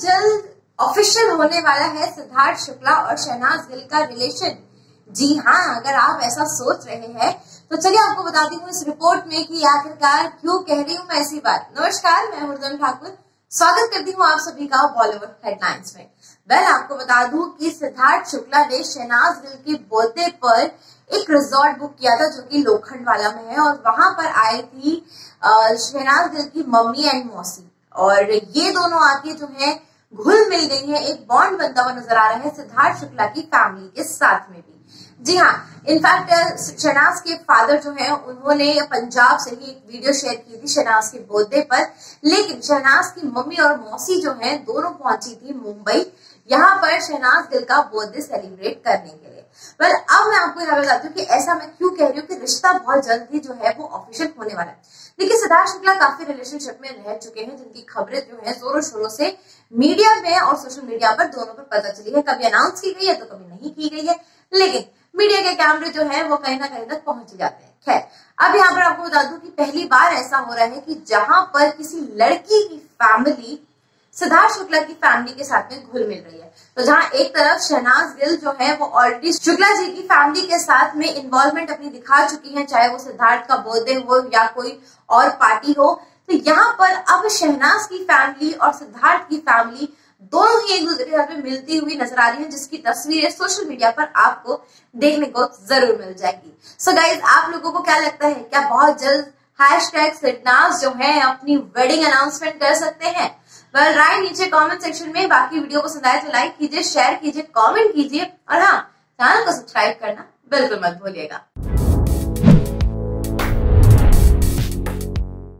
जल्द ऑफिशियल होने वाला है सिद्धार्थ शुक्ला और शहनाज गिल का रिलेशन जी हाँ अगर आप ऐसा सोच रहे हैं तो चलिए आपको बताती हूँ इस रिपोर्ट में कि आखिरकार क्यों कह रही हूँ मैं ऐसी बात। नमस्कार, मैं हुरदन ठाकुर। स्वागत करती हूँ आप सभी का बॉलीवुड हेडलाइंस में। वेल आपको बता दूँ कि सिद्धार्थ शुक्ला ने शहनाज गिल के बर्थडे पर एक रिजॉर्ट बुक किया था, जो कि लोखंड वाला में है, और वहाँ पर आई थी शहनाज गिल की मम्मी एंड मौसी। और ये दोनों आके जो है घुल मिल गई है एक बॉन्ड बनता हुआ नज़र आ रहा है सिद्धार्थ शुक्ला की फैमिली के साथ में भी। जी हाँ इनफैक्ट शनाज के फादर जो है उन्होंने पंजाब से ही एक वीडियो शेयर की थी शनाज के बर्थडे पर। लेकिन शहनाज की मम्मी और मौसी जो है दोनों पहुँची थी मुंबई। यहाँ पर शहनाज दिल का बर्थडे सेलिब्रेट करने के लिए। well, अब आपको यहाँ बताती हूँ कि ऐसा मैं क्यों कह रही हूँ कि रिश्ता बहुत जल्द ही जो है वो ऑफिशियल होने वाला है। देखिए, सिद्धार्थ शुक्ला काफ़ी रिलेशनशिप में रह चुके हैं, जिनकी खबरें जो है जोरों शोरों से मीडिया में और सोशल मीडिया पर दोनों पर पता चली है। कभी अनाउंस की गई है तो कभी नहीं की गई है। लेकिन मीडिया के कैमरे जो है वो कहीं ना कहीं तक पहुँच जाते हैं। खैर, अब यहाँ पर आपको बता दूँ कि पहली बार ऐसा हो रहा है कि जहाँ पर किसी लड़की की फैमिली सिद्धार्थ शुक्ला की फैमिली के साथ में घुल मिल रही है। तो जहाँ एक तरफ़ शहनाज गिल जो है, वो ऑलरेडी शुक्ला जी की फैमिली के साथ में इन्वॉल्वमेंट अपनी दिखा चुकी है, चाहे वो सिद्धार्थ का बर्थडे हो या कोई और पार्टी हो। तो यहाँ पर अब शहनाज की फैमिली और सिद्धार्थ की फैमिली दोनों ही एक दूसरे के साथ में मिलती हुई नज़र आ रही है, जिसकी तस्वीरें सोशल मीडिया पर आपको देखने को ज़रूर मिल जाएगी। सो गाइज़ आप लोगों को क्या लगता है? क्या बहुत जल्द हैश टैग जो है, अपनी वेडिंग अनाउंसमेंट कर सकते हैं? वेल राइट नीचे कमेंट सेक्शन में बाकी वीडियो पसंद आए तो लाइक कीजिए शेयर कीजिए कमेंट कीजिए। और हाँ चैनल को सब्सक्राइब करना बिल्कुल मत भूलिएगा।